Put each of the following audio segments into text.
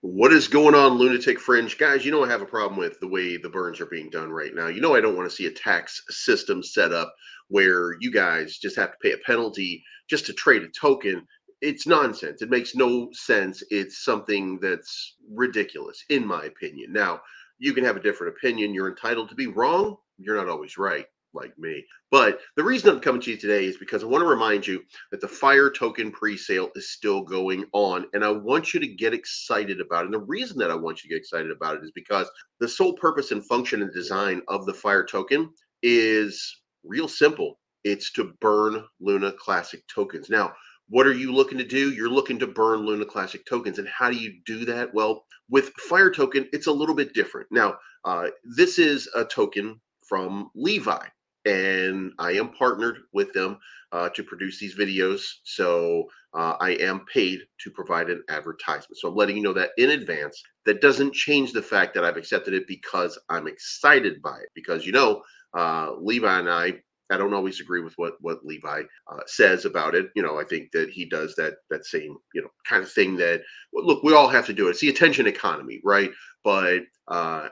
What is going on, Lunatic Fringe? Guys, you know I have a problem with the way the burns are being done right now. You know I don't want to see a tax system set up where you guys just have to pay a penalty just to trade a token. It's nonsense. It makes no sense. It's something that's ridiculous, in my opinion. Now, you can have a different opinion. You're entitled to be wrong. You're not always right like me. But the reason I'm coming to you today is because I want to remind you that the Fire token pre-sale is still going on, and I want you to get excited about it. And the reason that I want you to get excited about it is because the sole purpose and function and design of the Fire token is real simple. It's to burn Luna Classic tokens. Now, what are you looking to do? You're looking to burn Luna Classic tokens. And how do you do that? Well, with Fire Token, it's a little bit different. Now, uh, this is a token from Levi and I am partnered with them uh, to produce these videos. So uh, I am paid to provide an advertisement. So I'm letting you know that in advance. That doesn't change the fact that I've accepted it because I'm excited by it. Because you know, uh, Levi and I I don't always agree with what what Levi uh, says about it. You know, I think that he does that that same you know kind of thing that look, we all have to do it. It's the attention economy, right? But uh,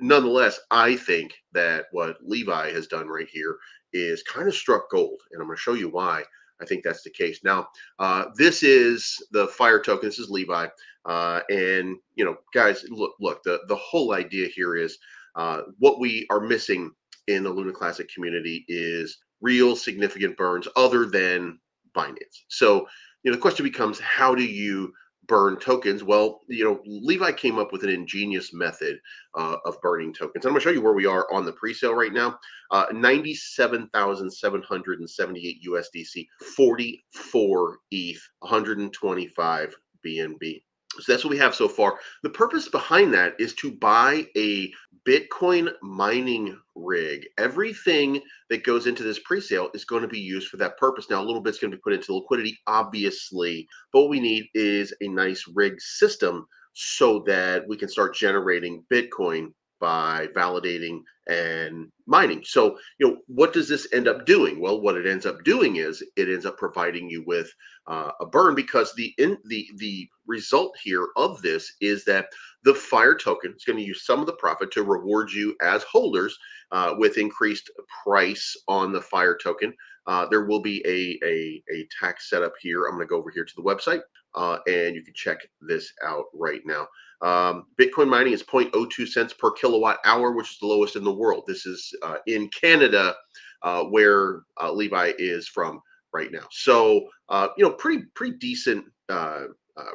nonetheless, I think that what Levi has done right here is kind of struck gold, and I'm going to show you why. I think that's the case. Now, uh, this is the fire token. This is Levi, uh, and you know, guys, look, look. The the whole idea here is uh, what we are missing in the Luna Classic community is real significant burns other than Binance. So, you know, the question becomes how do you burn tokens? Well, you know, Levi came up with an ingenious method uh, of burning tokens. I'm going to show you where we are on the pre-sale right now. Uh, 97,778 USDC, 44 ETH, 125 BNB. So that's what we have so far. The purpose behind that is to buy a Bitcoin mining rig. Everything that goes into this pre-sale is going to be used for that purpose. Now, a little bit's going to be put into liquidity, obviously, but what we need is a nice rig system so that we can start generating Bitcoin by validating and mining. So, you know, what does this end up doing? Well, what it ends up doing is it ends up providing you with uh, a burn because the in the the result here of this is that the fire token is going to use some of the profit to reward you as holders uh, with increased price on the fire token. Uh, there will be a, a, a tax setup here. I'm going to go over here to the website uh, and you can check this out right now. Um, Bitcoin mining is 0.02 cents per kilowatt hour, which is the lowest in the world. This is uh, in Canada, uh, where uh, Levi is from right now. So, uh, you know, pretty pretty decent. Uh,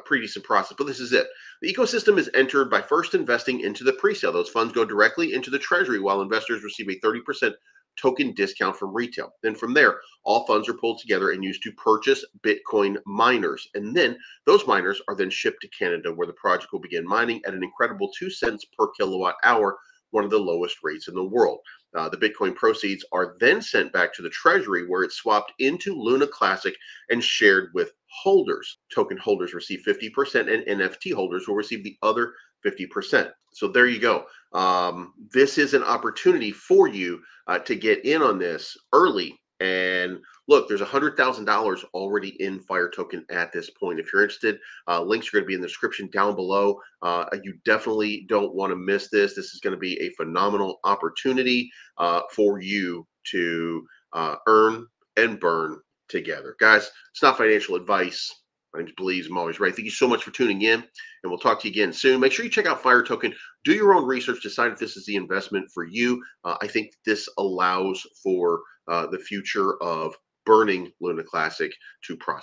pretty decent process, but this is it. The ecosystem is entered by first investing into the pre-sale. Those funds go directly into the treasury, while investors receive a 30% token discount from retail. Then from there, all funds are pulled together and used to purchase Bitcoin miners. And then those miners are then shipped to Canada, where the project will begin mining at an incredible two cents per kilowatt hour, one of the lowest rates in the world. Uh, the Bitcoin proceeds are then sent back to the Treasury, where it's swapped into Luna Classic and shared with holders. Token holders receive 50%, and NFT holders will receive the other 50%. So there you go. Um, this is an opportunity for you uh, to get in on this early. And look, there's a hundred thousand dollars already in Fire Token at this point. If you're interested, uh, links are going to be in the description down below. Uh, you definitely don't want to miss this. This is going to be a phenomenal opportunity uh, for you to uh, earn and burn together, guys. It's not financial advice. Name's Bleeves. I'm always right. Thank you so much for tuning in, and we'll talk to you again soon. Make sure you check out Fire Token. Do your own research. Decide if this is the investment for you. Uh, I think this allows for uh, the future of burning Luna Classic to prosper.